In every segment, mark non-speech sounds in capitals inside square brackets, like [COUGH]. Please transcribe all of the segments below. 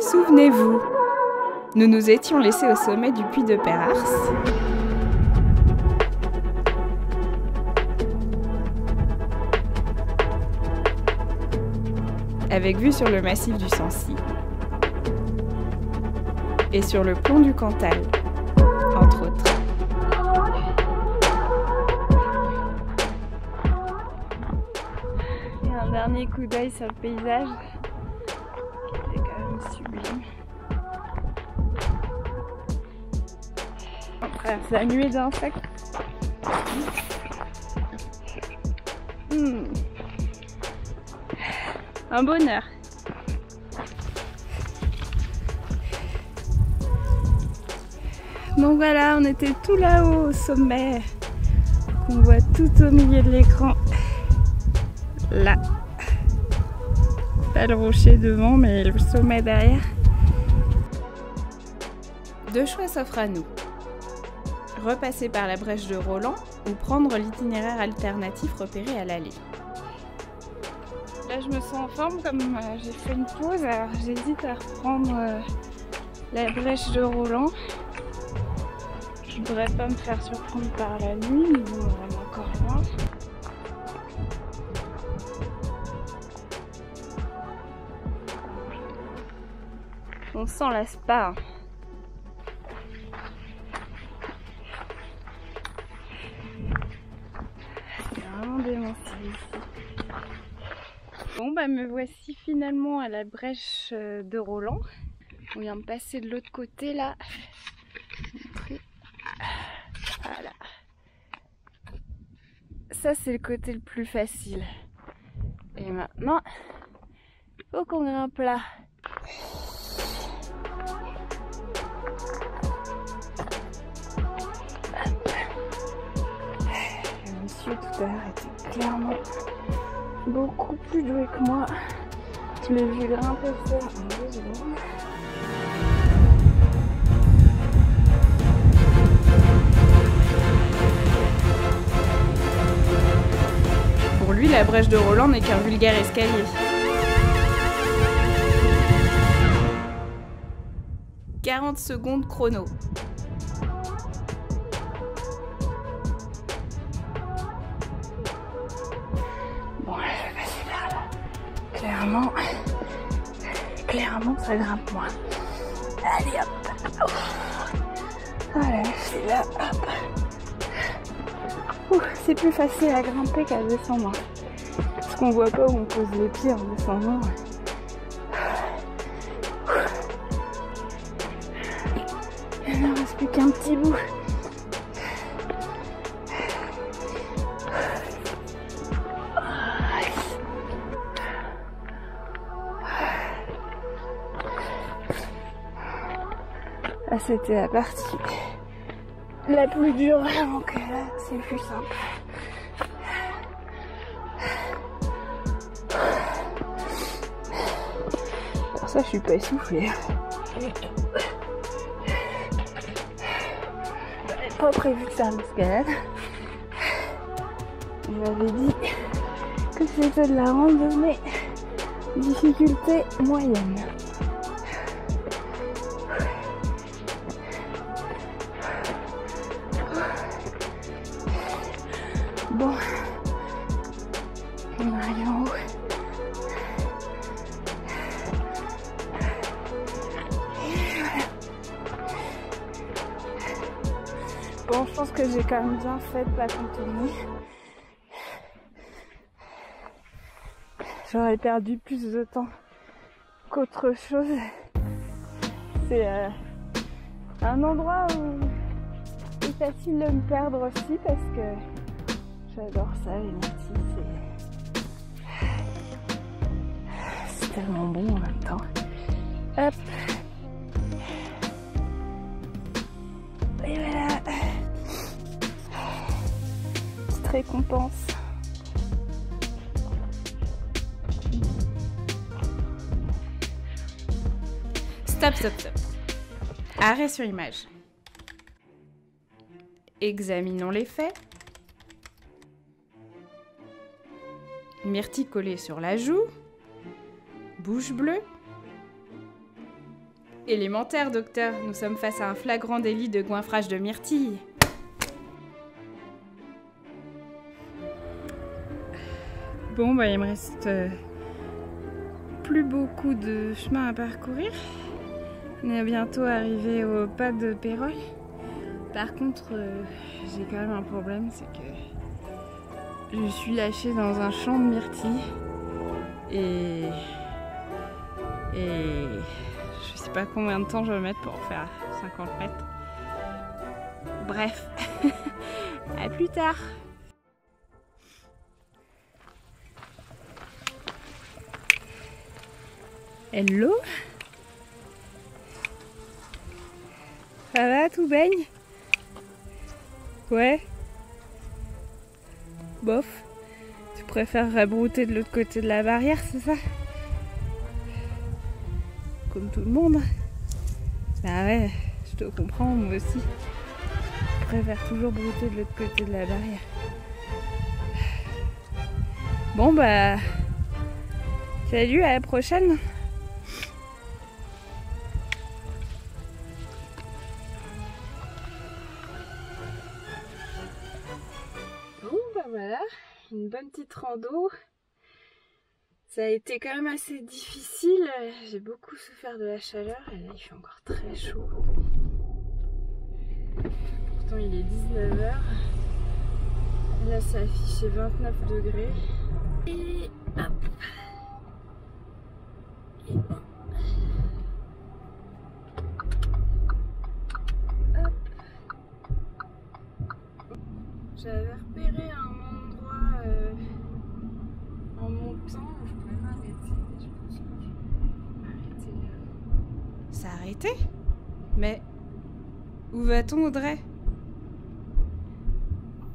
Souvenez-vous, nous nous étions laissés au sommet du puy de Perars. Avec vue sur le massif du Sancy et sur le pont du Cantal, dernier coup d'œil sur le paysage qui était quand même sublime. On traverse la nuée d'insectes. Hmm. Un bonheur. Donc voilà, on était tout là-haut au sommet, qu'on voit tout au milieu de l'écran. Là. Pas le rocher devant, mais le sommet derrière. Deux choix s'offrent à nous. Repasser par la brèche de Roland ou prendre l'itinéraire alternatif repéré à l'allée. Là, je me sens en forme comme euh, j'ai fait une pause, alors j'hésite à reprendre euh, la brèche de Roland. Je voudrais pas me faire surprendre par la nuit, mais bon, on On s'en lasse pas. C'est vraiment démentiel ici. Bon bah me voici finalement à la brèche euh, de Roland. On vient de passer de l'autre côté là. Voilà. Ça c'est le côté le plus facile. Et maintenant, faut qu'on grimpe là. Tout à l'heure était clairement beaucoup plus doué que moi. Je l'ai vu grimper ça en deux secondes. Pour lui, la brèche de Roland n'est qu'un vulgaire escalier. « 40 secondes chrono. Clairement, clairement, ça grimpe moins. Allez, hop. Voilà, c'est là, hop. C'est plus facile à grimper qu'à descendre. Parce qu'on voit pas où on pose les pieds en descendant. Il ne reste plus qu'un petit bout. Ah, c'était la partie la plus dure, donc là, c'est plus simple. Pour ça, je suis pas essoufflée. J'avais pas prévu de faire l'escalade. Je m'avais dit que c'était de la randonnée difficulté moyenne. Bon, je pense que j'ai quand même bien fait de pas. J'aurais perdu plus de temps qu'autre chose. C'est euh, un endroit où c'est facile de me perdre aussi parce que j'adore ça, les. C'est... c'est tellement bon en même temps. Hop. récompense. Stop, stop, stop. Arrêt sur image. Examinons les faits. Myrtille collée sur la joue. Bouche bleue. Élémentaire, docteur, nous sommes face à un flagrant délit de goinfrage de myrtille. Bon, bah, il me reste euh, plus beaucoup de chemin à parcourir. On est bientôt arrivé au pas de Pérol. Par contre, euh, j'ai quand même un problème, c'est que je suis lâchée dans un champ de myrtilles et et je sais pas combien de temps je vais mettre pour faire 50 mètres. Bref, [LAUGHS] à plus tard. Hello? Ça va, tout baigne? Ouais Bof Tu préfères brouter de l'autre côté de la barrière, c'est ça? Comme tout le monde. Bah ouais, je te comprends, moi aussi. Je préfère toujours brouter de l'autre côté de la barrière. Bon bah... Salut, à la prochaine voilà, une bonne petite rando. Ça a été quand même assez difficile. J'ai beaucoup souffert de la chaleur et là il fait encore très chaud. Pourtant il est 19h. Là ça affiché 29 degrés. Et hop. Et hop. J'avais repéré un Ça a arrêté? Mais où va-t-on, Audrey?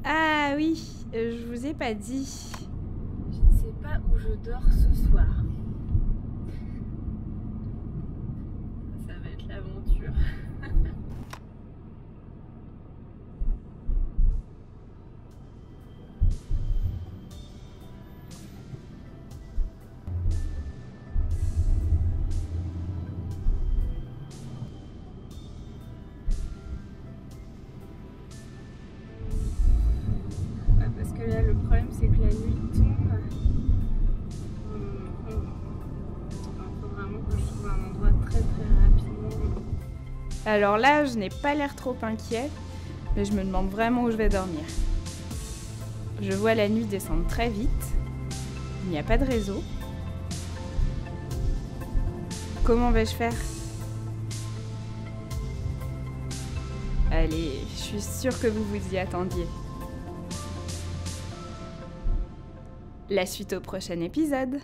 Ah oui, euh, je vous ai pas dit. Je ne sais pas où je dors ce soir. Ça va être l'aventure. Alors là, je n'ai pas l'air trop inquiet, mais je me demande vraiment où je vais dormir. Je vois la nuit descendre très vite. Il n'y a pas de réseau. Comment vais-je faire? Allez, je suis sûre que vous vous y attendiez. La suite au prochain épisode.